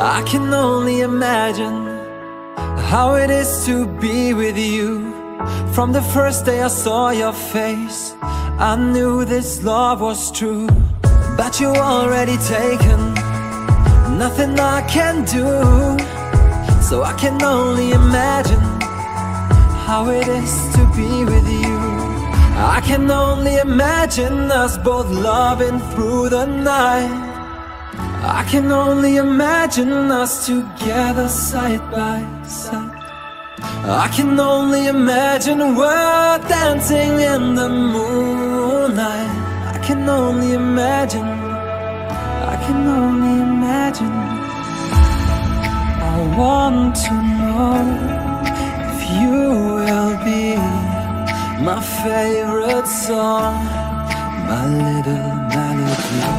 I can only imagine how it is to be with you. From the first day I saw your face, I knew this love was true. But you already taken, nothing I can do. So I can only imagine how it is to be with you. I can only imagine us both loving through the night. I can only imagine us together side by side. I can only imagine we're dancing in the moonlight. I can only imagine. I can only imagine. I want to know if you will be my favorite song, my little melody.